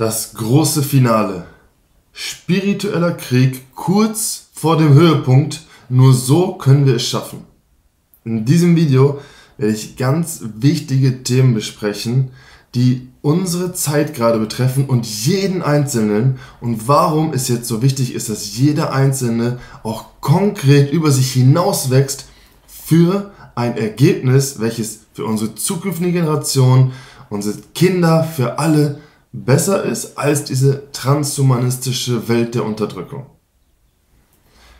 Das große Finale. Spiritueller Krieg kurz vor dem Höhepunkt. Nur so können wir es schaffen. In diesem Video werde ich ganz wichtige Themen besprechen, die unsere Zeit gerade betreffen und jeden Einzelnen und warum es jetzt so wichtig ist, dass jeder Einzelne auch konkret über sich hinaus wächst für ein Ergebnis, welches für unsere zukünftige Generation, unsere Kinder, für alle besser ist als diese transhumanistische Welt der Unterdrückung.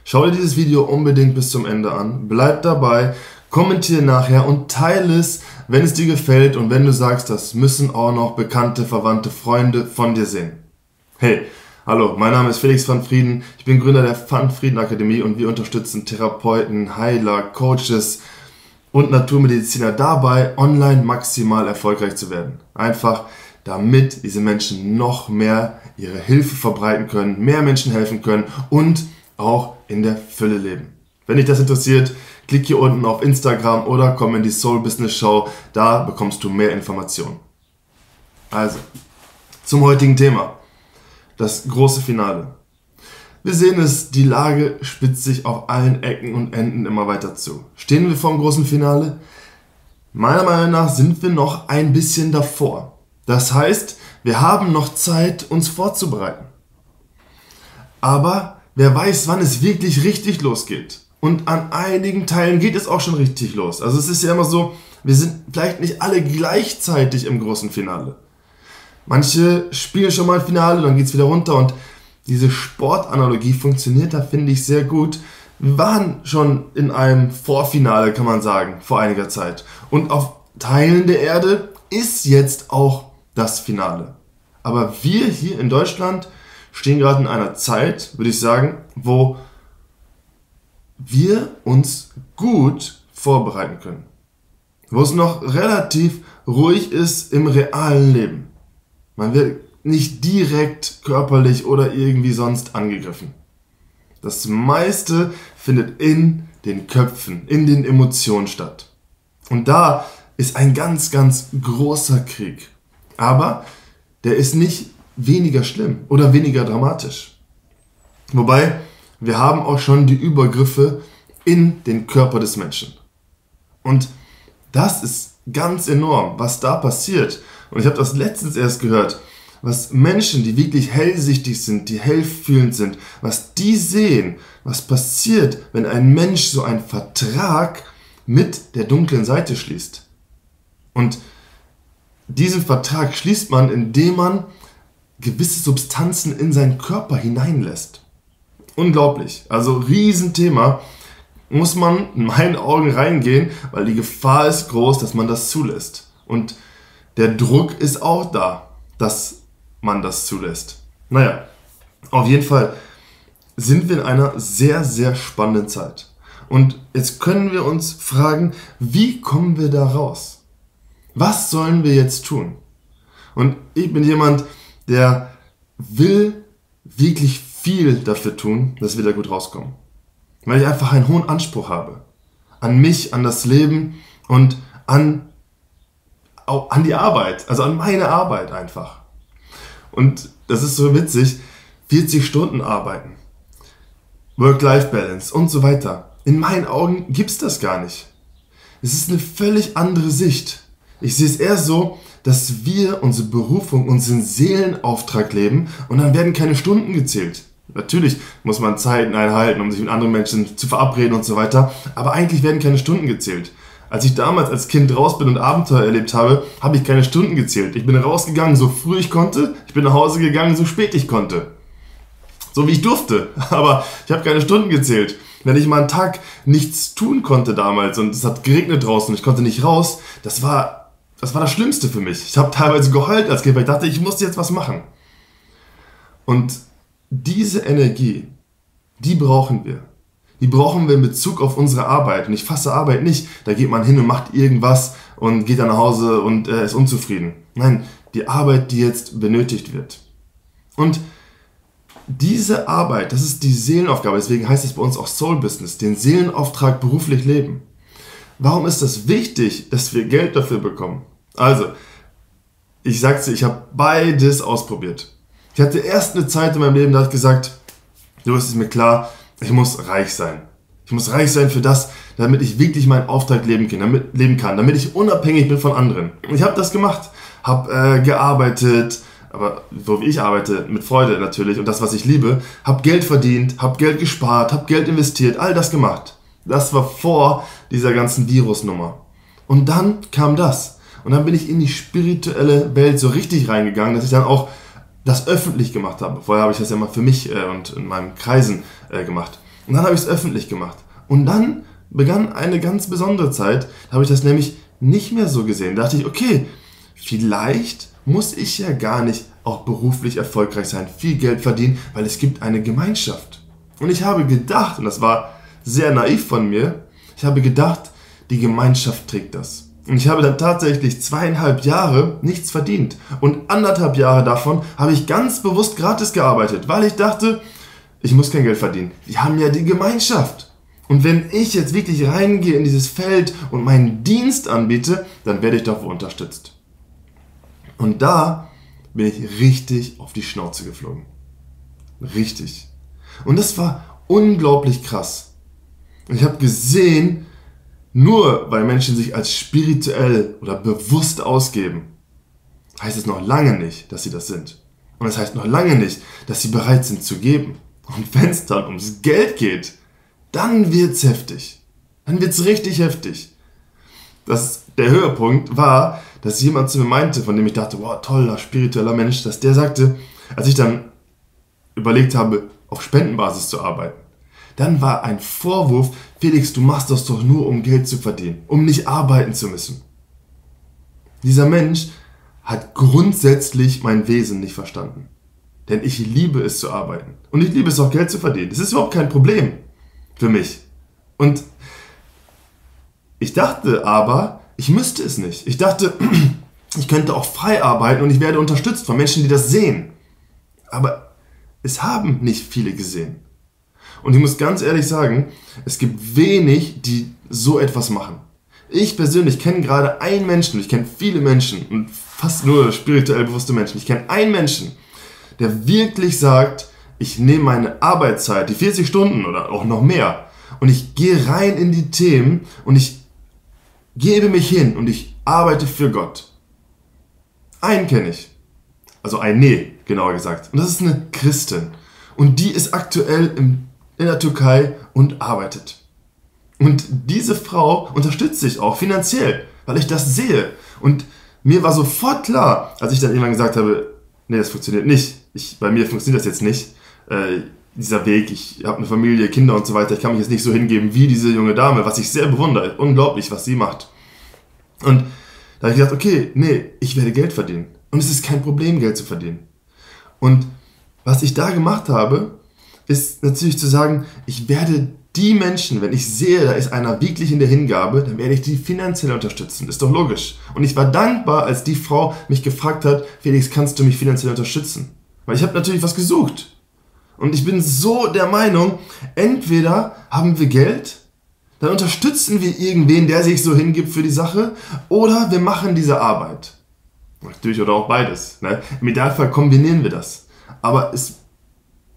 Schau dir dieses Video unbedingt bis zum Ende an, bleib dabei, kommentiere nachher und teile es, wenn es dir gefällt und wenn du sagst, das müssen auch noch bekannte, verwandte Freunde von dir sehen. Hey, hallo, mein Name ist Felix van Frieden, ich bin Gründer der Van Frieden Akademie und wir unterstützen Therapeuten, Heiler, Coaches und Naturmediziner dabei, online maximal erfolgreich zu werden. Einfach damit diese Menschen noch mehr ihre Hilfe verbreiten können, mehr Menschen helfen können und auch in der Fülle leben. Wenn dich das interessiert, klick hier unten auf Instagram oder komm in die Soul Business Show, da bekommst du mehr Informationen. Also, zum heutigen Thema. Das große Finale. Wir sehen es, die Lage spitzt sich auf allen Ecken und Enden immer weiter zu. Stehen wir vor dem großen Finale? Meiner Meinung nach sind wir noch ein bisschen davor. Das heißt, wir haben noch Zeit, uns vorzubereiten. Aber wer weiß, wann es wirklich richtig losgeht. Und an einigen Teilen geht es auch schon richtig los. Also es ist ja immer so, wir sind vielleicht nicht alle gleichzeitig im großen Finale. Manche spielen schon mal ein Finale, dann geht es wieder runter und diese Sportanalogie funktioniert da, finde ich, sehr gut. Wir waren schon in einem Vorfinale, kann man sagen, vor einiger Zeit. Und auf Teilen der Erde ist jetzt auch das Finale. Aber wir hier in Deutschland stehen gerade in einer Zeit, würde ich sagen, wo wir uns gut vorbereiten können. Wo es noch relativ ruhig ist im realen Leben. Man wird nicht direkt körperlich oder irgendwie sonst angegriffen. Das meiste findet in den Köpfen, in den Emotionen statt. Und da ist ein ganz, ganz großer Krieg. Aber der ist nicht weniger schlimm oder weniger dramatisch. Wobei, wir haben auch schon die Übergriffe in den Körper des Menschen. Und das ist ganz enorm, was da passiert. Und ich habe das letztens erst gehört, was Menschen, die wirklich hellsichtig sind, die hellfühlend sind, was die sehen, was passiert, wenn ein Mensch so einen Vertrag mit der dunklen Seite schließt. Und diesen Vertrag schließt man, indem man gewisse Substanzen in seinen Körper hineinlässt. Unglaublich. Also Riesenthema. Muss man in meinen Augen reingehen, weil die Gefahr ist groß, dass man das zulässt. Und der Druck ist auch da, dass man das zulässt. Naja, auf jeden Fall sind wir in einer sehr, sehr spannenden Zeit. Und jetzt können wir uns fragen, wie kommen wir da raus? Was sollen wir jetzt tun? Und ich bin jemand, der will wirklich viel dafür tun, dass wir da gut rauskommen. Weil ich einfach einen hohen Anspruch habe. An mich, an das Leben und an, auch an die Arbeit. Also an meine Arbeit einfach. Und das ist so witzig. 40 Stunden arbeiten. Work-Life-Balance und so weiter. In meinen Augen gibt es das gar nicht. Es ist eine völlig andere Sicht. Ich sehe es eher so, dass wir unsere Berufung, unseren Seelenauftrag leben und dann werden keine Stunden gezählt. Natürlich muss man Zeiten einhalten, um sich mit anderen Menschen zu verabreden und so weiter, aber eigentlich werden keine Stunden gezählt. Als ich damals als Kind raus bin und Abenteuer erlebt habe, habe ich keine Stunden gezählt. Ich bin rausgegangen, so früh ich konnte, ich bin nach Hause gegangen, so spät ich konnte. So wie ich durfte, aber ich habe keine Stunden gezählt. Wenn ich mal einen Tag nichts tun konnte damals und es hat geregnet draußen und ich konnte nicht raus, das war das war das Schlimmste für mich. Ich habe teilweise geheult als Kind, weil ich dachte, ich muss jetzt was machen. Und diese Energie, die brauchen wir. Die brauchen wir in Bezug auf unsere Arbeit. Und ich fasse Arbeit nicht, da geht man hin und macht irgendwas und geht dann nach Hause und äh, ist unzufrieden. Nein, die Arbeit, die jetzt benötigt wird. Und diese Arbeit, das ist die Seelenaufgabe, deswegen heißt es bei uns auch Soul Business, den Seelenauftrag beruflich leben. Warum ist das wichtig, dass wir Geld dafür bekommen? Also, ich sagte, ich habe beides ausprobiert. Ich hatte erst eine Zeit in meinem Leben, da habe ich gesagt, du es mir klar, ich muss reich sein. Ich muss reich sein für das, damit ich wirklich meinen Auftrag leben kann, damit, leben kann, damit ich unabhängig bin von anderen. Und ich habe das gemacht, habe äh, gearbeitet, aber so wie ich arbeite, mit Freude natürlich und das, was ich liebe, habe Geld verdient, habe Geld gespart, habe Geld investiert, all das gemacht. Das war vor dieser ganzen Virusnummer. Und dann kam das. Und dann bin ich in die spirituelle Welt so richtig reingegangen, dass ich dann auch das öffentlich gemacht habe. Vorher habe ich das ja mal für mich äh, und in meinen Kreisen äh, gemacht. Und dann habe ich es öffentlich gemacht. Und dann begann eine ganz besondere Zeit. Da habe ich das nämlich nicht mehr so gesehen. Da dachte ich, okay, vielleicht muss ich ja gar nicht auch beruflich erfolgreich sein, viel Geld verdienen, weil es gibt eine Gemeinschaft. Und ich habe gedacht, und das war sehr naiv von mir, ich habe gedacht, die Gemeinschaft trägt das. Und ich habe dann tatsächlich zweieinhalb Jahre nichts verdient. Und anderthalb Jahre davon habe ich ganz bewusst gratis gearbeitet, weil ich dachte, ich muss kein Geld verdienen. Wir haben ja die Gemeinschaft. Und wenn ich jetzt wirklich reingehe in dieses Feld und meinen Dienst anbiete, dann werde ich dafür unterstützt. Und da bin ich richtig auf die Schnauze geflogen. Richtig. Und das war unglaublich krass. Ich habe gesehen, nur weil Menschen sich als spirituell oder bewusst ausgeben, heißt es noch lange nicht, dass sie das sind. Und es das heißt noch lange nicht, dass sie bereit sind zu geben. Und wenn es dann ums Geld geht, dann wird's heftig. Dann wird's richtig heftig. Das, der Höhepunkt war, dass jemand zu mir meinte, von dem ich dachte, wow, toller, spiritueller Mensch, dass der sagte, als ich dann überlegt habe, auf Spendenbasis zu arbeiten, dann war ein Vorwurf, Felix, du machst das doch nur, um Geld zu verdienen, um nicht arbeiten zu müssen. Dieser Mensch hat grundsätzlich mein Wesen nicht verstanden. Denn ich liebe es zu arbeiten. Und ich liebe es auch Geld zu verdienen. Das ist überhaupt kein Problem für mich. Und ich dachte aber, ich müsste es nicht. Ich dachte, ich könnte auch frei arbeiten und ich werde unterstützt von Menschen, die das sehen. Aber es haben nicht viele gesehen. Und ich muss ganz ehrlich sagen, es gibt wenig, die so etwas machen. Ich persönlich kenne gerade einen Menschen, ich kenne viele Menschen und fast nur spirituell bewusste Menschen. Ich kenne einen Menschen, der wirklich sagt, ich nehme meine Arbeitszeit, die 40 Stunden oder auch noch mehr, und ich gehe rein in die Themen und ich gebe mich hin und ich arbeite für Gott. Einen kenne ich. Also ein Nee, genauer gesagt. Und das ist eine Christin. Und die ist aktuell im in der Türkei und arbeitet. Und diese Frau unterstützt sich auch finanziell, weil ich das sehe. Und mir war sofort klar, als ich dann irgendwann gesagt habe, nee, das funktioniert nicht. Ich, bei mir funktioniert das jetzt nicht. Äh, dieser Weg, ich habe eine Familie, Kinder und so weiter, ich kann mich jetzt nicht so hingeben wie diese junge Dame, was ich sehr bewundere. Unglaublich, was sie macht. Und da habe ich gesagt, okay, nee, ich werde Geld verdienen. Und es ist kein Problem, Geld zu verdienen. Und was ich da gemacht habe, ist natürlich zu sagen, ich werde die Menschen, wenn ich sehe, da ist einer wirklich in der Hingabe, dann werde ich die finanziell unterstützen. Ist doch logisch. Und ich war dankbar, als die Frau mich gefragt hat, Felix, kannst du mich finanziell unterstützen? Weil ich habe natürlich was gesucht. Und ich bin so der Meinung, entweder haben wir Geld, dann unterstützen wir irgendwen, der sich so hingibt für die Sache, oder wir machen diese Arbeit. Natürlich oder auch beides. Ne? Im Idealfall kombinieren wir das. Aber es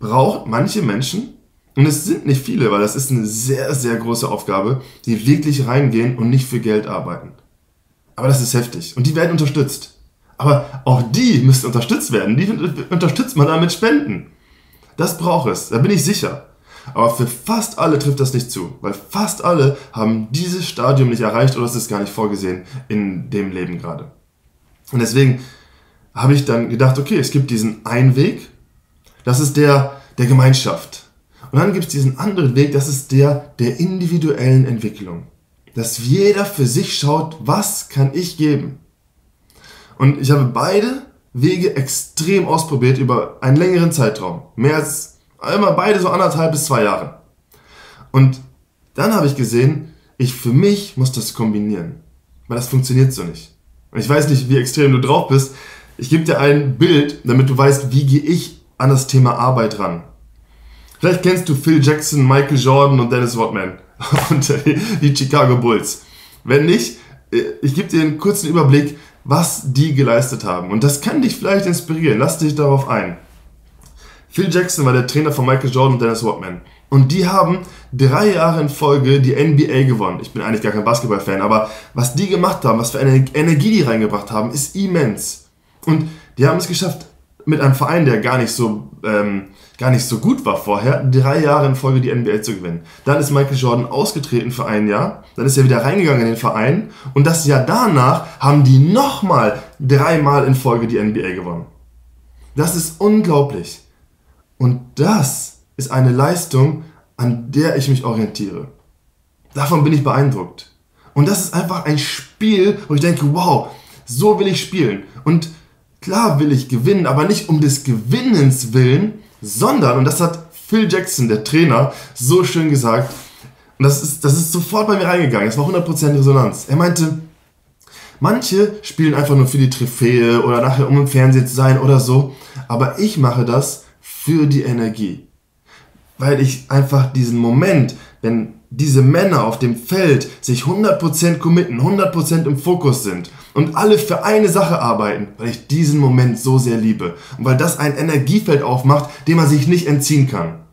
braucht manche Menschen, und es sind nicht viele, weil das ist eine sehr, sehr große Aufgabe, die wirklich reingehen und nicht für Geld arbeiten. Aber das ist heftig. Und die werden unterstützt. Aber auch die müssen unterstützt werden. Die unterstützt man dann mit Spenden. Das braucht es, da bin ich sicher. Aber für fast alle trifft das nicht zu, weil fast alle haben dieses Stadium nicht erreicht oder es ist gar nicht vorgesehen in dem Leben gerade. Und deswegen habe ich dann gedacht, okay, es gibt diesen einen Weg, das ist der der Gemeinschaft. Und dann gibt es diesen anderen Weg, das ist der der individuellen Entwicklung. Dass jeder für sich schaut, was kann ich geben. Und ich habe beide Wege extrem ausprobiert über einen längeren Zeitraum. Mehr als immer beide so anderthalb bis zwei Jahre. Und dann habe ich gesehen, ich für mich muss das kombinieren. Weil das funktioniert so nicht. Und ich weiß nicht, wie extrem du drauf bist. Ich gebe dir ein Bild, damit du weißt, wie gehe ich an das Thema Arbeit ran. Vielleicht kennst du Phil Jackson, Michael Jordan und Dennis Rodman und die Chicago Bulls. Wenn nicht, äh, ich gebe dir einen kurzen Überblick, was die geleistet haben. Und das kann dich vielleicht inspirieren. Lass dich darauf ein. Phil Jackson war der Trainer von Michael Jordan und Dennis Rodman. Und die haben drei Jahre in Folge die NBA gewonnen. Ich bin eigentlich gar kein Basketballfan, aber was die gemacht haben, was für eine Energie die reingebracht haben, ist immens. Und die haben es geschafft, mit einem Verein, der gar nicht so, ähm, gar nicht so gut war vorher, drei Jahre in Folge die NBA zu gewinnen. Dann ist Michael Jordan ausgetreten für ein Jahr, dann ist er wieder reingegangen in den Verein und das Jahr danach haben die nochmal dreimal in Folge die NBA gewonnen. Das ist unglaublich. Und das ist eine Leistung, an der ich mich orientiere. Davon bin ich beeindruckt. Und das ist einfach ein Spiel, wo ich denke, wow, so will ich spielen. Und Klar will ich gewinnen, aber nicht um des Gewinnens willen, sondern, und das hat Phil Jackson, der Trainer, so schön gesagt, und das ist, das ist sofort bei mir reingegangen, das war 100% Resonanz. Er meinte, manche spielen einfach nur für die Trophäe oder nachher um im Fernsehen zu sein oder so, aber ich mache das für die Energie. Weil ich einfach diesen Moment, wenn diese Männer auf dem Feld sich 100% committen, 100% im Fokus sind und alle für eine Sache arbeiten, weil ich diesen Moment so sehr liebe und weil das ein Energiefeld aufmacht, dem man sich nicht entziehen kann.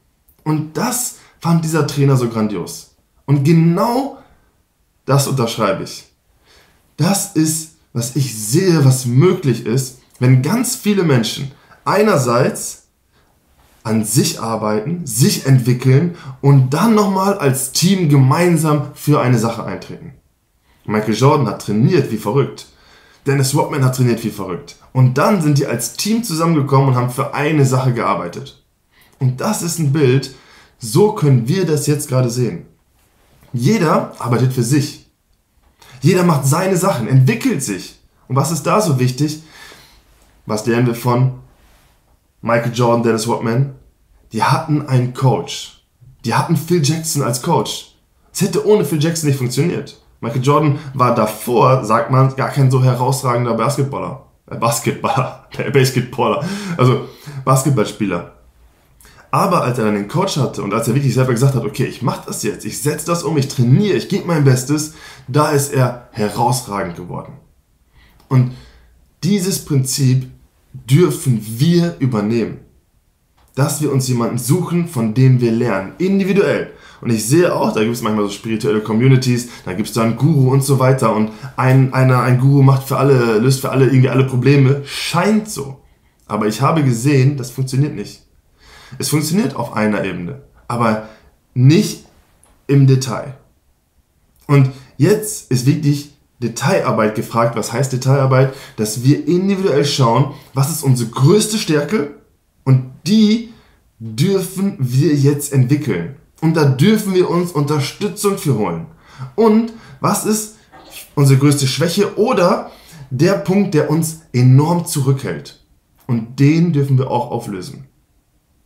Und das fand dieser Trainer so grandios. Und genau das unterschreibe ich. Das ist, was ich sehe, was möglich ist, wenn ganz viele Menschen einerseits an sich arbeiten, sich entwickeln und dann nochmal als Team gemeinsam für eine Sache eintreten. Michael Jordan hat trainiert wie verrückt. Dennis Rodman hat trainiert wie verrückt. Und dann sind die als Team zusammengekommen und haben für eine Sache gearbeitet. Und das ist ein Bild, so können wir das jetzt gerade sehen. Jeder arbeitet für sich. Jeder macht seine Sachen, entwickelt sich. Und was ist da so wichtig? Was lernen wir von Michael Jordan, Dennis Rodman, die hatten einen Coach. Die hatten Phil Jackson als Coach. Es hätte ohne Phil Jackson nicht funktioniert. Michael Jordan war davor, sagt man, gar kein so herausragender Basketballer. Äh, Basketballer, Basketballer, also Basketballspieler. Aber als er dann den Coach hatte und als er wirklich selber gesagt hat, okay, ich mache das jetzt, ich setze das um, ich trainiere, ich gebe mein Bestes, da ist er herausragend geworden. Und dieses Prinzip dürfen wir übernehmen. Dass wir uns jemanden suchen, von dem wir lernen, individuell. Und ich sehe auch, da gibt es manchmal so spirituelle Communities, da gibt es dann Guru und so weiter. Und ein, einer, ein Guru macht für alle, löst für alle irgendwie alle Probleme. Scheint so. Aber ich habe gesehen, das funktioniert nicht. Es funktioniert auf einer Ebene, aber nicht im Detail. Und jetzt ist wirklich Detailarbeit gefragt. Was heißt Detailarbeit? Dass wir individuell schauen, was ist unsere größte Stärke und die dürfen wir jetzt entwickeln. Und da dürfen wir uns Unterstützung für holen. Und was ist unsere größte Schwäche oder der Punkt, der uns enorm zurückhält? Und den dürfen wir auch auflösen.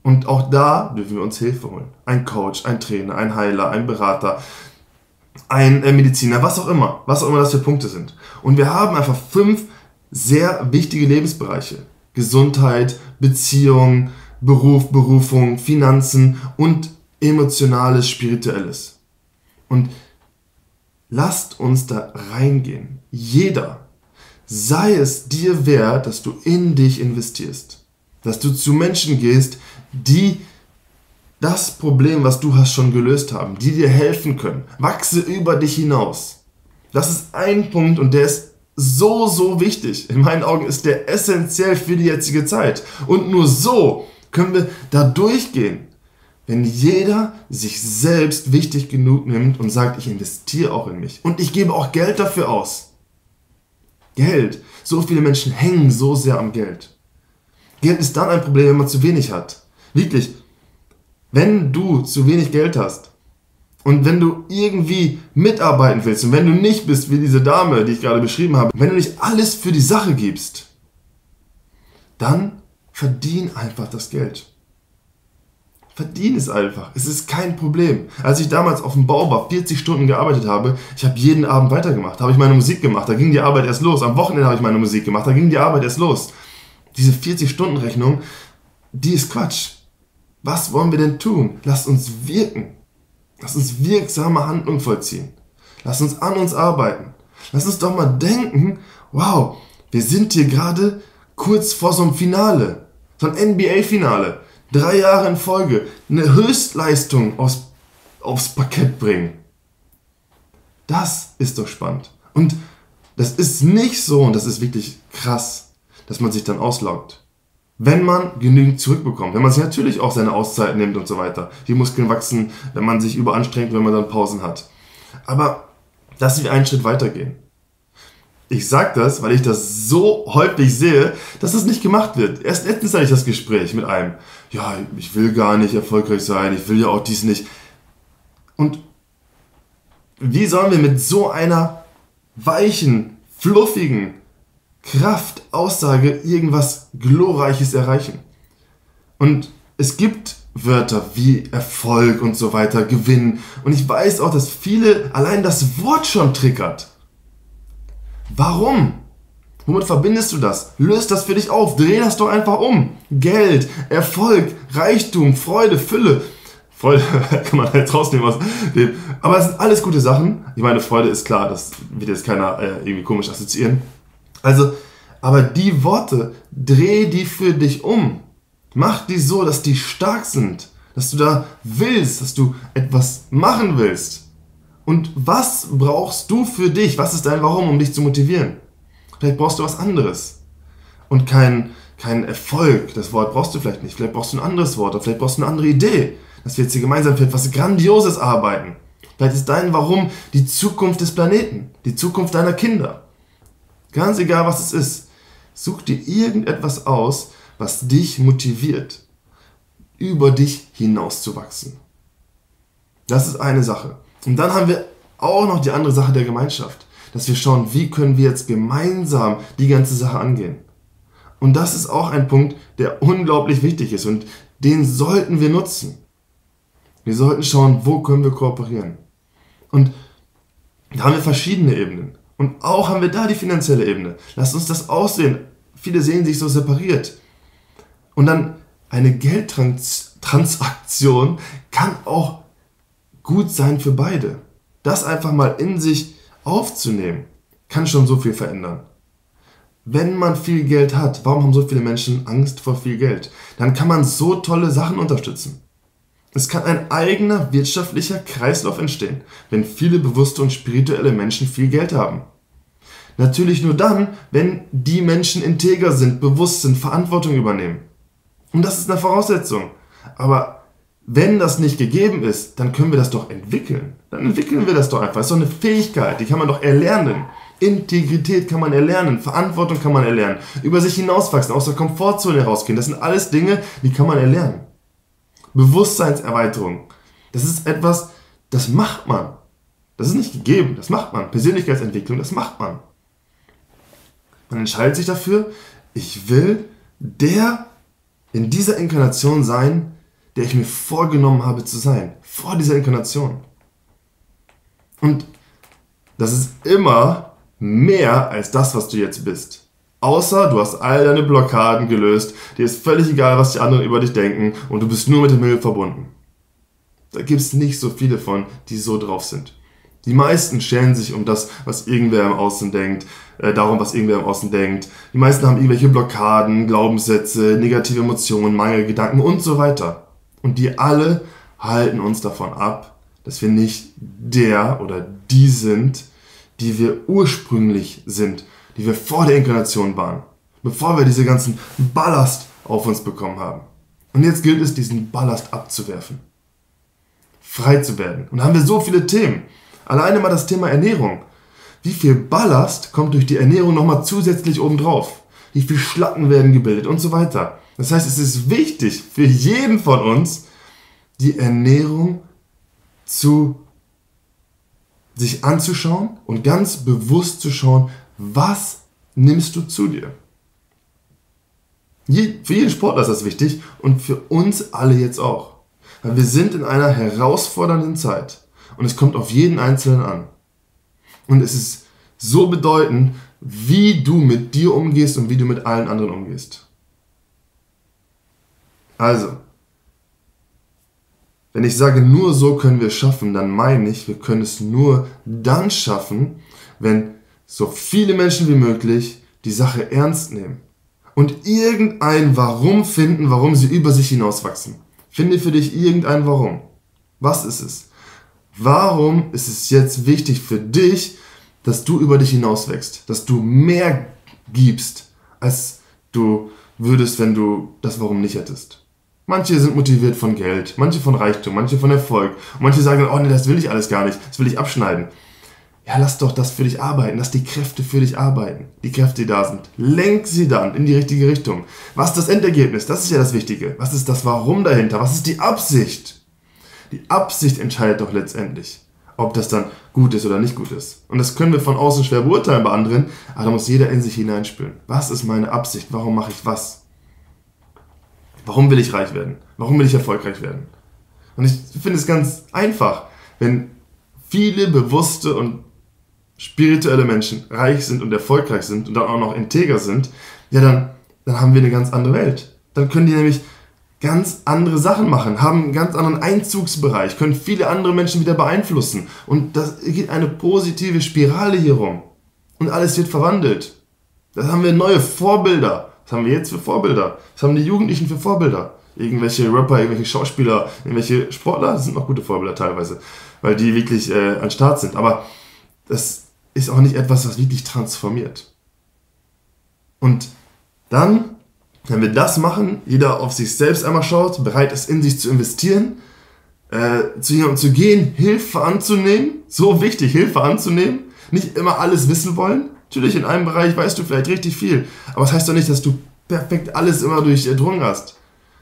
Und auch da dürfen wir uns Hilfe holen. Ein Coach, ein Trainer, ein Heiler, ein Berater, ein äh, Mediziner, was auch immer, was auch immer das für Punkte sind. Und wir haben einfach fünf sehr wichtige Lebensbereiche. Gesundheit, Beziehung, Beruf, Berufung, Finanzen und emotionales, spirituelles. Und lasst uns da reingehen. Jeder. Sei es dir wert, dass du in dich investierst. Dass du zu Menschen gehst, die das Problem, was du hast, schon gelöst haben, die dir helfen können. Wachse über dich hinaus. Das ist ein Punkt und der ist so, so wichtig. In meinen Augen ist der essentiell für die jetzige Zeit. Und nur so können wir da durchgehen. Wenn jeder sich selbst wichtig genug nimmt und sagt, ich investiere auch in mich und ich gebe auch Geld dafür aus. Geld. So viele Menschen hängen so sehr am Geld. Geld ist dann ein Problem, wenn man zu wenig hat. Wirklich, wenn du zu wenig Geld hast und wenn du irgendwie mitarbeiten willst und wenn du nicht bist wie diese Dame, die ich gerade beschrieben habe, wenn du nicht alles für die Sache gibst, dann verdien einfach das Geld. Verdien es einfach. Es ist kein Problem. Als ich damals auf dem Bau war, 40 Stunden gearbeitet habe, ich habe jeden Abend weitergemacht, habe ich meine Musik gemacht, da ging die Arbeit erst los. Am Wochenende habe ich meine Musik gemacht, da ging die Arbeit erst los. Diese 40-Stunden-Rechnung, die ist Quatsch. Was wollen wir denn tun? Lasst uns wirken. Lasst uns wirksame Handlungen vollziehen. Lasst uns an uns arbeiten. Lasst uns doch mal denken, wow, Wir sind hier gerade kurz vor so einem Finale, so ein NBA-Finale. Drei Jahre in Folge, eine Höchstleistung aufs, aufs Parkett bringen. Das ist doch spannend. Und das ist nicht so, und das ist wirklich krass, dass man sich dann auslaugt. Wenn man genügend zurückbekommt, wenn man sich natürlich auch seine Auszeit nimmt und so weiter. Die Muskeln wachsen, wenn man sich überanstrengt, wenn man dann Pausen hat. Aber dass wir einen Schritt weitergehen. Ich sage das, weil ich das so häufig sehe, dass das nicht gemacht wird. Erst letztens hatte ich das Gespräch mit einem. Ja, ich will gar nicht erfolgreich sein, ich will ja auch dies nicht. Und wie sollen wir mit so einer weichen, fluffigen Kraftaussage irgendwas Glorreiches erreichen? Und es gibt Wörter wie Erfolg und so weiter, Gewinn. Und ich weiß auch, dass viele allein das Wort schon triggert. Warum? Womit verbindest du das? Löst das für dich auf. Dreh das doch einfach um. Geld, Erfolg, Reichtum, Freude, Fülle. Freude kann man halt rausnehmen aus. Aber es sind alles gute Sachen. Ich meine, Freude ist klar, das wird jetzt keiner äh, irgendwie komisch assoziieren. Also, aber die Worte, dreh die für dich um. Mach die so, dass die stark sind, dass du da willst, dass du etwas machen willst. Und was brauchst du für dich? Was ist dein Warum, um dich zu motivieren? Vielleicht brauchst du was anderes. Und kein, kein Erfolg, das Wort brauchst du vielleicht nicht. Vielleicht brauchst du ein anderes Wort oder vielleicht brauchst du eine andere Idee, dass wir jetzt hier gemeinsam für etwas Grandioses arbeiten. Vielleicht ist dein Warum die Zukunft des Planeten, die Zukunft deiner Kinder. Ganz egal, was es ist. Such dir irgendetwas aus, was dich motiviert, über dich hinauszuwachsen. Das ist eine Sache. Und dann haben wir auch noch die andere Sache der Gemeinschaft, dass wir schauen, wie können wir jetzt gemeinsam die ganze Sache angehen. Und das ist auch ein Punkt, der unglaublich wichtig ist und den sollten wir nutzen. Wir sollten schauen, wo können wir kooperieren. Und da haben wir verschiedene Ebenen. Und auch haben wir da die finanzielle Ebene. Lasst uns das aussehen. Viele sehen sich so separiert. Und dann eine Geldtransaktion kann auch gut sein für beide. Das einfach mal in sich aufzunehmen, kann schon so viel verändern. Wenn man viel Geld hat, warum haben so viele Menschen Angst vor viel Geld? Dann kann man so tolle Sachen unterstützen. Es kann ein eigener wirtschaftlicher Kreislauf entstehen, wenn viele bewusste und spirituelle Menschen viel Geld haben. Natürlich nur dann, wenn die Menschen integer sind, bewusst sind, Verantwortung übernehmen. Und das ist eine Voraussetzung. Aber wenn das nicht gegeben ist, dann können wir das doch entwickeln. Dann entwickeln wir das doch einfach. Das ist doch eine Fähigkeit, die kann man doch erlernen. Integrität kann man erlernen, Verantwortung kann man erlernen, über sich hinauswachsen, aus der Komfortzone herausgehen. Das sind alles Dinge, die kann man erlernen. Bewusstseinserweiterung, das ist etwas, das macht man. Das ist nicht gegeben, das macht man. Persönlichkeitsentwicklung, das macht man. Man entscheidet sich dafür, ich will der in dieser Inkarnation sein, der ich mir vorgenommen habe zu sein. Vor dieser Inkarnation. Und das ist immer mehr als das, was du jetzt bist. Außer du hast all deine Blockaden gelöst, dir ist völlig egal, was die anderen über dich denken und du bist nur mit dem Himmel verbunden. Da gibt es nicht so viele von, die so drauf sind. Die meisten scheren sich um das, was irgendwer im Außen denkt, äh, darum, was irgendwer im Außen denkt. Die meisten haben irgendwelche Blockaden, Glaubenssätze, negative Emotionen, Mangelgedanken und so weiter. Und die alle halten uns davon ab, dass wir nicht der oder die sind, die wir ursprünglich sind, die wir vor der Inkarnation waren, bevor wir diese ganzen Ballast auf uns bekommen haben. Und jetzt gilt es, diesen Ballast abzuwerfen, frei zu werden. Und da haben wir so viele Themen. Alleine mal das Thema Ernährung. Wie viel Ballast kommt durch die Ernährung nochmal zusätzlich obendrauf? Wie viel Schlacken werden gebildet und so weiter. Das heißt, es ist wichtig für jeden von uns, die Ernährung zu sich anzuschauen und ganz bewusst zu schauen, was nimmst du zu dir. für jeden Sportler ist das wichtig und für uns alle jetzt auch. Weil wir sind in einer herausfordernden Zeit. Und es kommt auf jeden Einzelnen an. Und es ist so bedeutend, wie du mit dir umgehst und wie du mit allen anderen umgehst. Also, wenn ich sage, nur so können wir es schaffen, dann meine ich, wir können es nur dann schaffen, wenn so viele Menschen wie möglich die Sache ernst nehmen und irgendein Warum finden, warum sie über sich hinauswachsen. Finde für dich irgendein Warum. Was ist es? Warum ist es jetzt wichtig für dich, dass du über dich hinauswächst, dass du mehr gibst, als du würdest, wenn du das Warum nicht hättest? Manche sind motiviert von Geld, manche von Reichtum, manche von Erfolg. Manche sagen, oh nee, das will ich alles gar nicht, das will ich abschneiden. Ja, lass doch das für dich arbeiten, lass die Kräfte für dich arbeiten, die Kräfte, die da sind. Lenk sie dann in die richtige Richtung. Was ist das Endergebnis? Das ist ja das Wichtige. Was ist das Warum dahinter? Was ist die Absicht? Die Absicht entscheidet doch letztendlich, ob das dann gut ist oder nicht gut ist. Und das können wir von außen schwer beurteilen bei anderen, aber da muss jeder in sich hineinspüren. Was ist meine Absicht? Warum mache ich was? Warum will ich reich werden? Warum will ich erfolgreich werden? Und ich finde es ganz einfach, wenn viele bewusste und spirituelle Menschen reich sind und erfolgreich sind und dann auch noch integer sind, ja, dann, dann haben wir eine ganz andere Welt. Dann können die nämlich ganz andere Sachen machen, haben einen ganz anderen Einzugsbereich, können viele andere Menschen wieder beeinflussen. Und das geht eine positive Spirale hier rum. Und alles wird verwandelt. Da haben wir neue Vorbilder. Was haben wir jetzt für Vorbilder? Was haben die Jugendlichen für Vorbilder? Irgendwelche Rapper, irgendwelche Schauspieler, irgendwelche Sportler, das sind noch gute Vorbilder teilweise, weil die wirklich äh, an Start sind. Aber das ist auch nicht etwas, was wirklich transformiert. Und dann, wenn wir das machen, jeder auf sich selbst einmal schaut, bereit ist, in sich zu investieren, äh, zu jemandem zu gehen, Hilfe anzunehmen, so wichtig, Hilfe anzunehmen, nicht immer alles wissen wollen, Natürlich, in einem Bereich weißt du vielleicht richtig viel, aber das heißt doch nicht, dass du perfekt alles immer durchdrungen hast.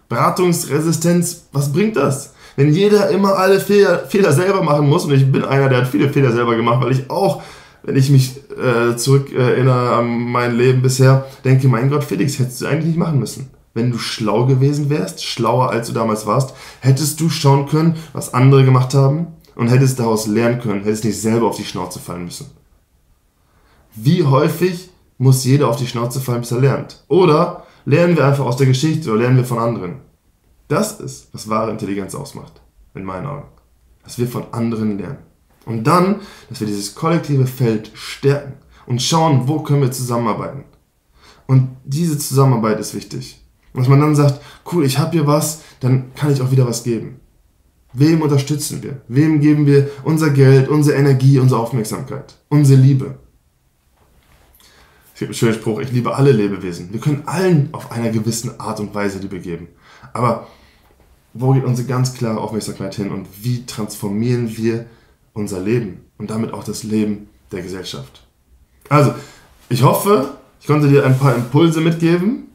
Beratungsresistenz, was bringt das? Wenn jeder immer alle Fehler, Fehler selber machen muss, und ich bin einer, der hat viele Fehler selber gemacht, weil ich auch, wenn ich mich äh, zurück erinnere an mein Leben bisher, denke, mein Gott, Felix, hättest du eigentlich nicht machen müssen. Wenn du schlau gewesen wärst, schlauer als du damals warst, hättest du schauen können, was andere gemacht haben und hättest daraus lernen können, hättest nicht selber auf die Schnauze fallen müssen. Wie häufig muss jeder auf die Schnauze fallen, bis er lernt? Oder lernen wir einfach aus der Geschichte oder lernen wir von anderen? Das ist, was wahre Intelligenz ausmacht, in meinen Augen. Dass wir von anderen lernen. Und dann, dass wir dieses kollektive Feld stärken und schauen, wo können wir zusammenarbeiten. Und diese Zusammenarbeit ist wichtig. Dass man dann sagt, cool, ich habe hier was, dann kann ich auch wieder was geben. Wem unterstützen wir? Wem geben wir unser Geld, unsere Energie, unsere Aufmerksamkeit, unsere Liebe? gibt einen schönen Spruch, ich liebe alle Lebewesen. Wir können allen auf einer gewissen Art und Weise Liebe geben. Aber wo geht unsere ganz klare Aufmerksamkeit hin und wie transformieren wir unser Leben und damit auch das Leben der Gesellschaft? Also, ich hoffe, ich konnte dir ein paar Impulse mitgeben,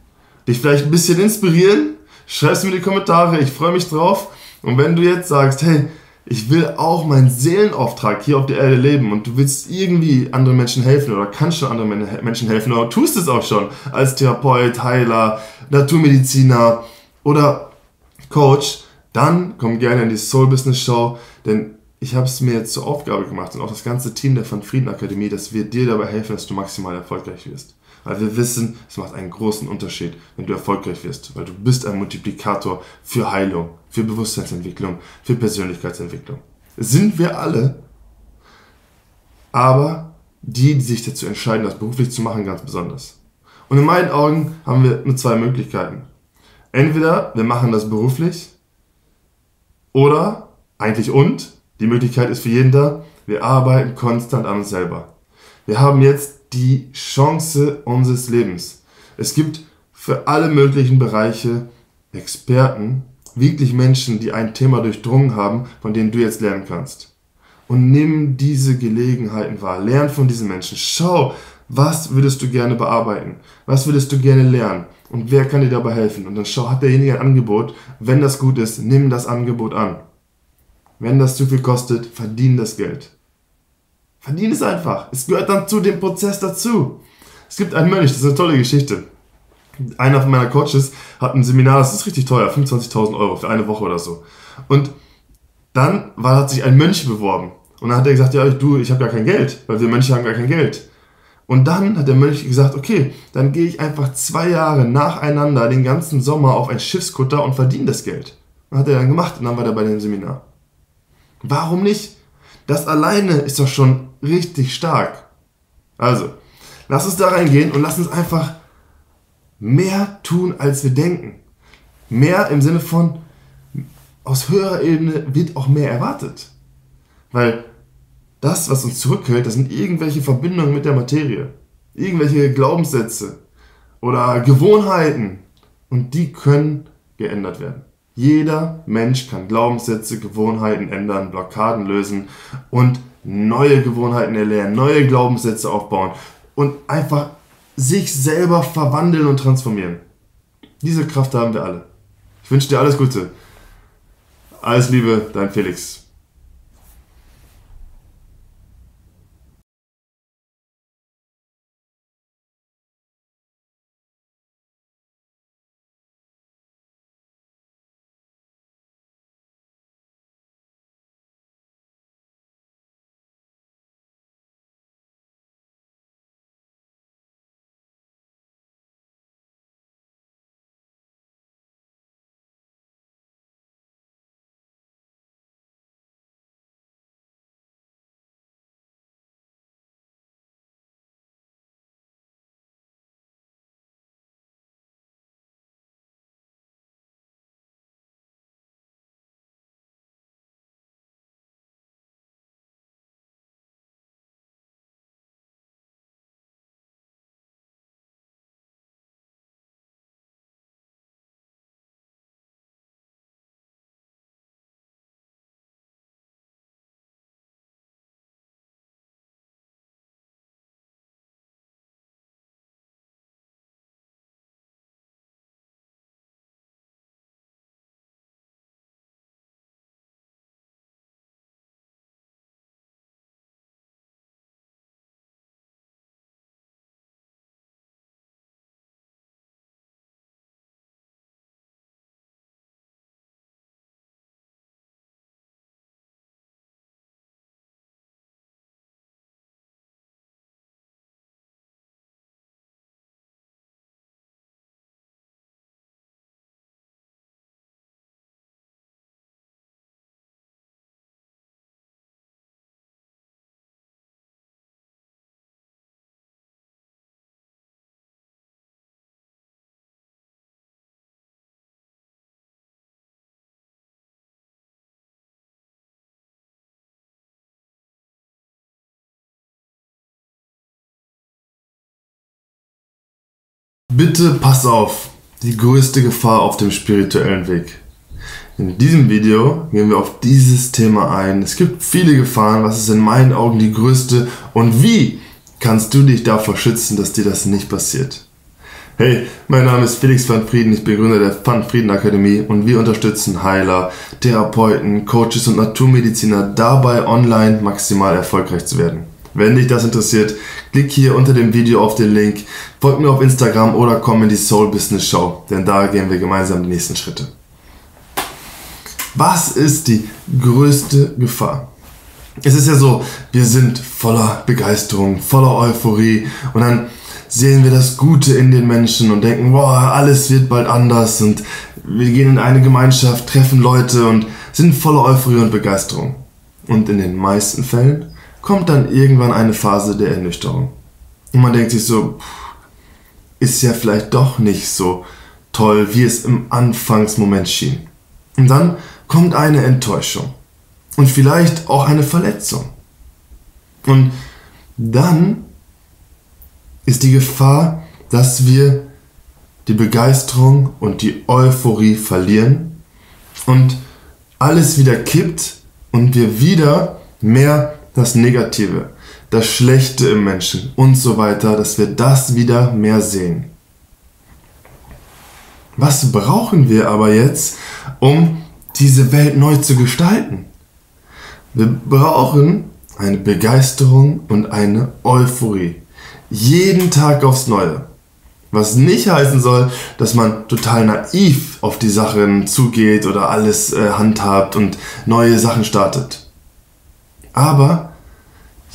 dich vielleicht ein bisschen inspirieren. Schreib es mir in die Kommentare, ich freue mich drauf. Und wenn du jetzt sagst, hey, ich will auch meinen Seelenauftrag hier auf der Erde leben und du willst irgendwie anderen Menschen helfen oder kannst schon anderen Menschen helfen oder tust es auch schon als Therapeut, Heiler, Naturmediziner oder Coach, dann komm gerne in die Soul Business Show, denn ich habe es mir jetzt zur Aufgabe gemacht und auch das ganze Team der Van Frieden Akademie, dass wir dir dabei helfen, dass du maximal erfolgreich wirst. Weil wir wissen, es macht einen großen Unterschied, wenn du erfolgreich wirst, weil du bist ein Multiplikator für Heilung, für Bewusstseinsentwicklung, für Persönlichkeitsentwicklung. Sind wir alle, aber die, die sich dazu entscheiden, das beruflich zu machen, ganz besonders. Und in meinen Augen haben wir nur zwei Möglichkeiten. Entweder wir machen das beruflich oder eigentlich und, die Möglichkeit ist für jeden da, wir arbeiten konstant an uns selber. Wir haben jetzt die Chance unseres Lebens. Es gibt für alle möglichen Bereiche Experten, wirklich Menschen, die ein Thema durchdrungen haben, von denen du jetzt lernen kannst. Und nimm diese Gelegenheiten wahr. Lern von diesen Menschen. Schau, was würdest du gerne bearbeiten? Was würdest du gerne lernen? Und wer kann dir dabei helfen? Und dann schau, hat derjenige ein Angebot? Wenn das gut ist, nimm das Angebot an. Wenn das zu viel kostet, verdien das Geld. Verdien es einfach. Es gehört dann zu dem Prozess dazu. Es gibt einen Mönch, das ist eine tolle Geschichte. Einer von meiner Coaches hat ein Seminar, das ist richtig teuer, 25.000 Euro für eine Woche oder so. Und dann war, hat sich ein Mönch beworben. Und dann hat er gesagt, ja, du, ich habe gar kein Geld, weil wir Mönche haben gar kein Geld. Und dann hat der Mönch gesagt, okay, dann gehe ich einfach zwei Jahre nacheinander den ganzen Sommer auf ein Schiffskutter und verdiene das Geld. Und hat er dann gemacht und dann war er bei dem Seminar. Warum nicht? Das alleine ist doch schon richtig stark. Also, Lass uns da reingehen und lass uns einfach mehr tun, als wir denken. Mehr im Sinne von, aus höherer Ebene wird auch mehr erwartet. Weil das, was uns zurückhält, das sind irgendwelche Verbindungen mit der Materie. Irgendwelche Glaubenssätze oder Gewohnheiten. Und die können geändert werden. Jeder Mensch kann Glaubenssätze, Gewohnheiten ändern, Blockaden lösen und neue Gewohnheiten erlernen, neue Glaubenssätze aufbauen und einfach sich selber verwandeln und transformieren. Diese Kraft haben wir alle. Ich wünsche dir alles Gute. Alles Liebe, dein Felix. Bitte pass auf, die größte Gefahr auf dem spirituellen Weg. In diesem Video gehen wir auf dieses Thema ein. Es gibt viele Gefahren, was ist in meinen Augen die größte und wie kannst du dich davor schützen, dass dir das nicht passiert. Hey, mein Name ist Felix van Frieden, ich bin Gründer der Van Frieden Akademie und wir unterstützen Heiler, Therapeuten, Coaches und Naturmediziner dabei, online maximal erfolgreich zu werden. Wenn dich das interessiert, klick hier unter dem Video auf den Link, folg mir auf Instagram oder komm in die Soul Business Show, denn da gehen wir gemeinsam die nächsten Schritte. Was ist die größte Gefahr? Es ist ja so, wir sind voller Begeisterung, voller Euphorie und dann sehen wir das Gute in den Menschen und denken, boah, alles wird bald anders und wir gehen in eine Gemeinschaft, treffen Leute und sind voller Euphorie und Begeisterung. Und in den meisten Fällen kommt dann irgendwann eine Phase der Ernüchterung. Und man denkt sich so, ist ja vielleicht doch nicht so toll, wie es im Anfangsmoment schien. Und dann kommt eine Enttäuschung und vielleicht auch eine Verletzung. Und dann ist die Gefahr, dass wir die Begeisterung und die Euphorie verlieren und alles wieder kippt und wir wieder mehr das Negative, das Schlechte im Menschen und so weiter, dass wir das wieder mehr sehen. Was brauchen wir aber jetzt, um diese Welt neu zu gestalten? Wir brauchen eine Begeisterung und eine Euphorie. Jeden Tag aufs Neue. Was nicht heißen soll, dass man total naiv auf die Sachen zugeht oder alles äh, handhabt und neue Sachen startet. Aber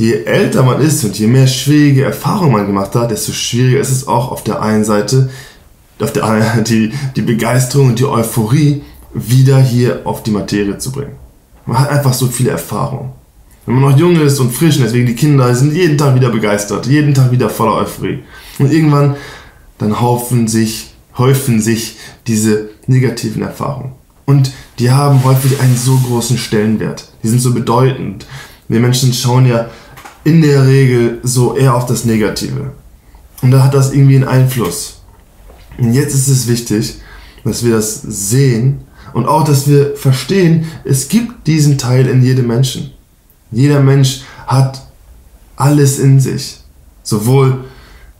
je älter man ist und je mehr schwierige Erfahrungen man gemacht hat, desto schwieriger ist es auch auf der einen Seite, auf der einen, die, die Begeisterung und die Euphorie wieder hier auf die Materie zu bringen. Man hat einfach so viele Erfahrungen. Wenn man noch jung ist und frisch, und deswegen die Kinder sind jeden Tag wieder begeistert, jeden Tag wieder voller Euphorie. Und irgendwann, dann haufen sich, häufen sich diese negativen Erfahrungen. Und die haben häufig einen so großen Stellenwert. Die sind so bedeutend. Wir Menschen schauen ja in der Regel so eher auf das Negative. Und da hat das irgendwie einen Einfluss. Und jetzt ist es wichtig, dass wir das sehen und auch, dass wir verstehen, es gibt diesen Teil in jedem Menschen. Jeder Mensch hat alles in sich. Sowohl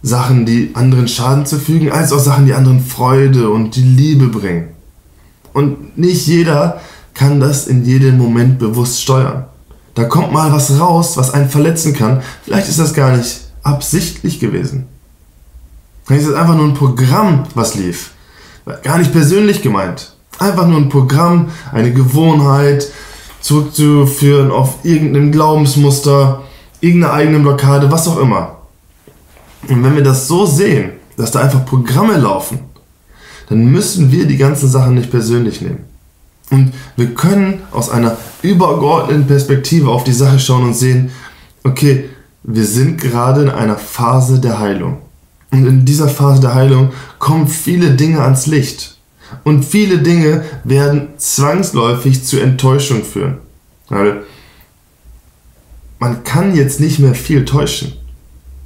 Sachen, die anderen Schaden zufügen, als auch Sachen, die anderen Freude und die Liebe bringen. Und nicht jeder kann das in jedem Moment bewusst steuern. Da kommt mal was raus, was einen verletzen kann. Vielleicht ist das gar nicht absichtlich gewesen. Vielleicht ist es einfach nur ein Programm, was lief. Gar nicht persönlich gemeint. Einfach nur ein Programm, eine Gewohnheit, zurückzuführen auf irgendein Glaubensmuster, irgendeine eigene Blockade, was auch immer. Und wenn wir das so sehen, dass da einfach Programme laufen, dann müssen wir die ganzen Sachen nicht persönlich nehmen. Und wir können aus einer übergeordneten Perspektive auf die Sache schauen und sehen, okay, wir sind gerade in einer Phase der Heilung. Und in dieser Phase der Heilung kommen viele Dinge ans Licht. Und viele Dinge werden zwangsläufig zu Enttäuschung führen. Weil man kann jetzt nicht mehr viel täuschen.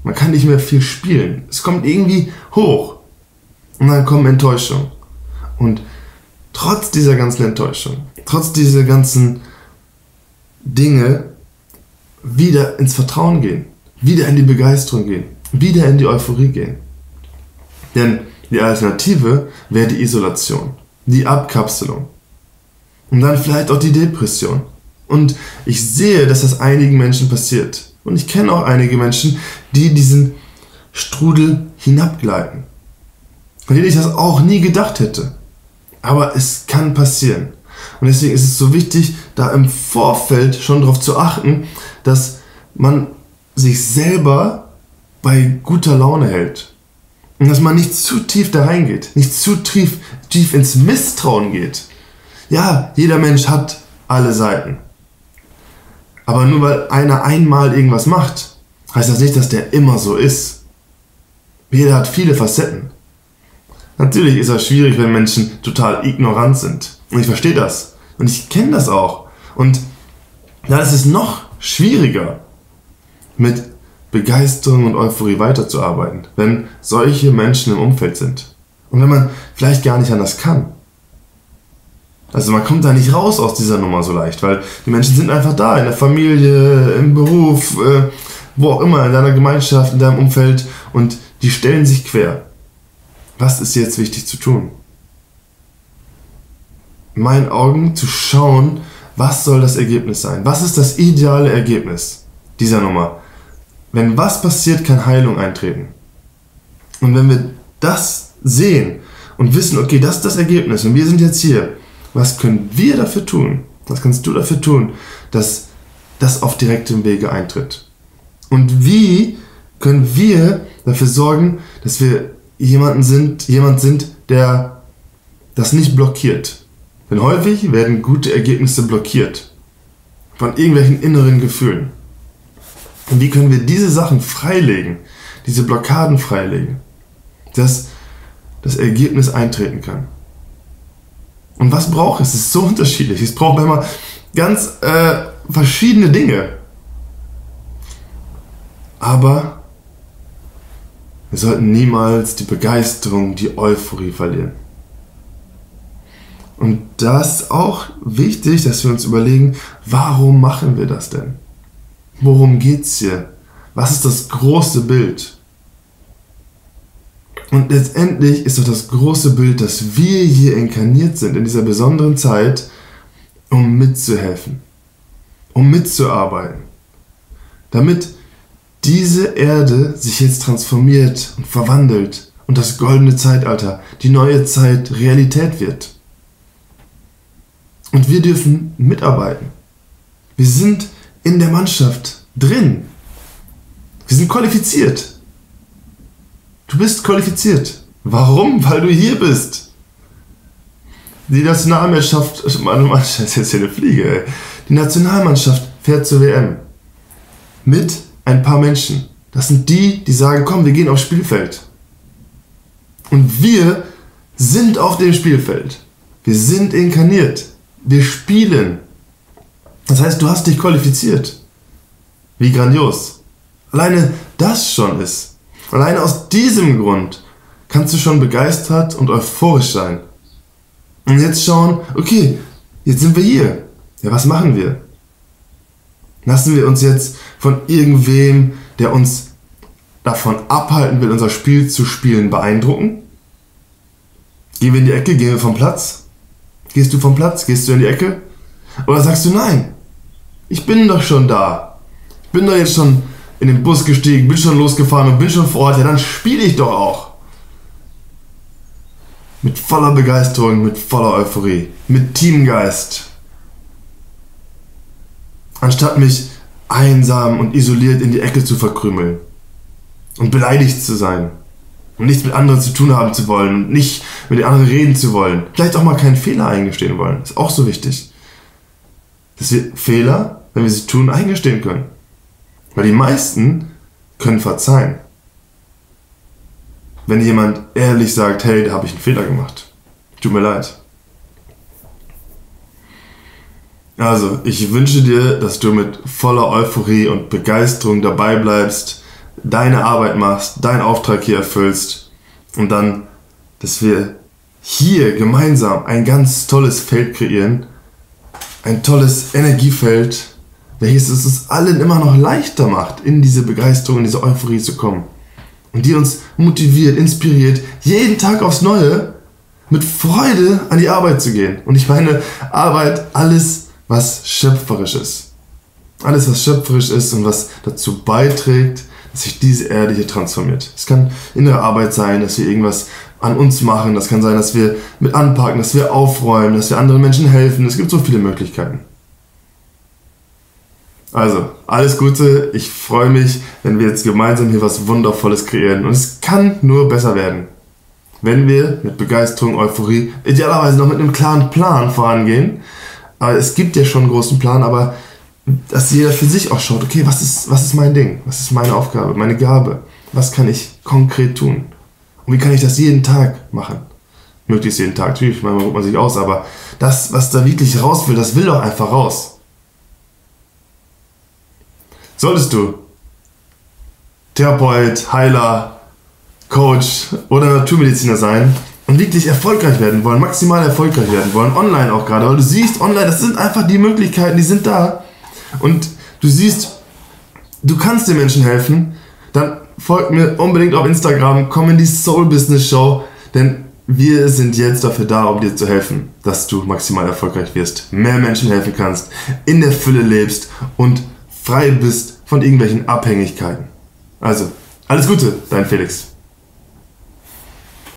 Man kann nicht mehr viel spielen. Es kommt irgendwie hoch. Und dann kommen Enttäuschungen. Und trotz dieser ganzen Enttäuschung, trotz dieser ganzen Dinge, wieder ins Vertrauen gehen, wieder in die Begeisterung gehen, wieder in die Euphorie gehen. Denn die Alternative wäre die Isolation, die Abkapselung und dann vielleicht auch die Depression. Und ich sehe, dass das einigen Menschen passiert. Und ich kenne auch einige Menschen, die diesen Strudel hinabgleiten. Von denen ich das auch nie gedacht hätte. Aber es kann passieren. Und deswegen ist es so wichtig, da im Vorfeld schon darauf zu achten, dass man sich selber bei guter Laune hält. Und dass man nicht zu tief da reingeht, nicht zu tief, tief ins Misstrauen geht. Ja, jeder Mensch hat alle Seiten. Aber nur weil einer einmal irgendwas macht, heißt das nicht, dass der immer so ist. Jeder hat viele Facetten. Natürlich ist es schwierig, wenn Menschen total ignorant sind. Und ich verstehe das. Und ich kenne das auch. Und dann ist es noch schwieriger, mit Begeisterung und Euphorie weiterzuarbeiten, wenn solche Menschen im Umfeld sind. Und wenn man vielleicht gar nicht anders kann. Also man kommt da nicht raus aus dieser Nummer so leicht, weil die Menschen sind einfach da, in der Familie, im Beruf, äh, wo auch immer, in deiner Gemeinschaft, in deinem Umfeld und die stellen sich quer. Was ist jetzt wichtig zu tun? In meinen Augen zu schauen, was soll das Ergebnis sein? Was ist das ideale Ergebnis dieser Nummer? Wenn was passiert, kann Heilung eintreten. Und wenn wir das sehen und wissen, okay, das ist das Ergebnis und wir sind jetzt hier, was können wir dafür tun? Was kannst du dafür tun, dass das auf direktem Wege eintritt? Und wie können wir dafür sorgen, dass wir jemanden sind, jemand sind, der das nicht blockiert? Denn häufig werden gute Ergebnisse blockiert von irgendwelchen inneren Gefühlen. Und wie können wir diese Sachen freilegen, diese Blockaden freilegen, dass das Ergebnis eintreten kann? Und was braucht es? Es ist so unterschiedlich. Es braucht immer ganz äh, verschiedene Dinge. Aber wir sollten niemals die Begeisterung, die Euphorie verlieren. Und das ist auch wichtig, dass wir uns überlegen, warum machen wir das denn? Worum geht's hier? Was ist das große Bild? Und letztendlich ist doch das große Bild, dass wir hier inkarniert sind in dieser besonderen Zeit, um mitzuhelfen, um mitzuarbeiten, damit diese Erde sich jetzt transformiert und verwandelt und das goldene Zeitalter, die neue Zeit Realität wird. Und wir dürfen mitarbeiten. Wir sind in der Mannschaft drin. Wir sind qualifiziert. Du bist qualifiziert. Warum? Weil du hier bist. Die Nationalmannschaft, Mann, Mann, das ist jetzt hier eine Fliege, ey. Die Nationalmannschaft fährt zur WM. mit ein paar Menschen. Das sind die, die sagen, komm, wir gehen aufs Spielfeld. Und wir sind auf dem Spielfeld. Wir sind inkarniert. Wir spielen. Das heißt, du hast dich qualifiziert. Wie grandios. Alleine das schon ist. Alleine aus diesem Grund kannst du schon begeistert und euphorisch sein. Und jetzt schauen, okay, jetzt sind wir hier. Ja, was machen wir? Lassen wir uns jetzt von irgendwem, der uns davon abhalten will, unser Spiel zu spielen, beeindrucken? Gehen wir in die Ecke, gehen wir vom Platz? Gehst du vom Platz? Gehst du in die Ecke? Oder sagst du nein? Ich bin doch schon da. Ich bin doch jetzt schon in den Bus gestiegen, bin schon losgefahren und bin schon vor Ort. Ja, dann spiele ich doch auch. Mit voller Begeisterung, mit voller Euphorie, mit Teamgeist. Anstatt mich einsam und isoliert in die Ecke zu verkrümeln und beleidigt zu sein und nichts mit anderen zu tun haben zu wollen und nicht mit den anderen reden zu wollen. Vielleicht auch mal keinen Fehler eingestehen wollen. Ist auch so wichtig. Dass wir Fehler, wenn wir sie tun, eingestehen können. Weil die meisten können verzeihen. Wenn jemand ehrlich sagt, hey, da habe ich einen Fehler gemacht. Tut mir leid. Also, ich wünsche dir, dass du mit voller Euphorie und Begeisterung dabei bleibst, deine Arbeit machst, deinen Auftrag hier erfüllst und dann, dass wir hier gemeinsam ein ganz tolles Feld kreieren, ein tolles Energiefeld, welches es uns allen immer noch leichter macht, in diese Begeisterung, in diese Euphorie zu kommen. Und die uns motiviert, inspiriert, jeden Tag aufs Neue mit Freude an die Arbeit zu gehen. Und ich meine Arbeit, alles, was schöpferisch ist. Alles, was schöpferisch ist und was dazu beiträgt, dass sich diese Erde hier transformiert. Es kann innere Arbeit sein, dass wir irgendwas an uns machen. Das kann sein, dass wir mit anpacken, dass wir aufräumen, dass wir anderen Menschen helfen. Es gibt so viele Möglichkeiten. Also, alles Gute. Ich freue mich, wenn wir jetzt gemeinsam hier was Wundervolles kreieren. Und es kann nur besser werden. Wenn wir mit Begeisterung, Euphorie, idealerweise noch mit einem klaren Plan vorangehen. Aber es gibt ja schon einen großen Plan, aber dass jeder für sich auch schaut, okay, was ist, was ist mein Ding? Was ist meine Aufgabe, meine Gabe? Was kann ich konkret tun? Und wie kann ich das jeden Tag machen? Möglichst jeden Tag, natürlich, manchmal ruht man sich aus, aber das, was da wirklich raus will, das will doch einfach raus. Solltest du Therapeut, Heiler, Coach oder Naturmediziner sein und wirklich erfolgreich werden wollen, maximal erfolgreich werden wollen, online auch gerade, weil du siehst, online, das sind einfach die Möglichkeiten, die sind da und du siehst, du kannst den Menschen helfen, dann folgt mir unbedingt auf Instagram, komm in die Soul Business Show, denn wir sind jetzt dafür da, um dir zu helfen, dass du maximal erfolgreich wirst, mehr Menschen helfen kannst, in der Fülle lebst und frei bist von irgendwelchen Abhängigkeiten. Also, alles Gute, dein Felix.